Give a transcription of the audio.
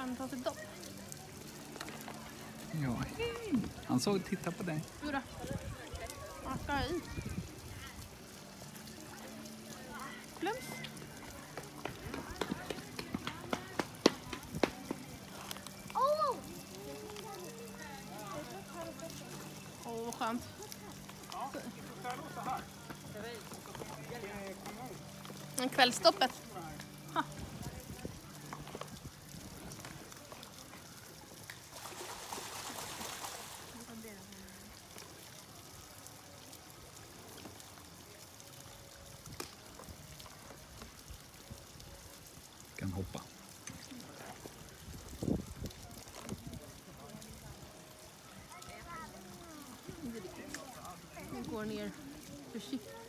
Han tar sitt dopp. Ja, hej! Han såg och tittade på dig. Jodå. Han ska i. Plums. Oh! Åh, vad skönt. En kvällstoppet. Kan hoppa. Nu går ner försiktigt.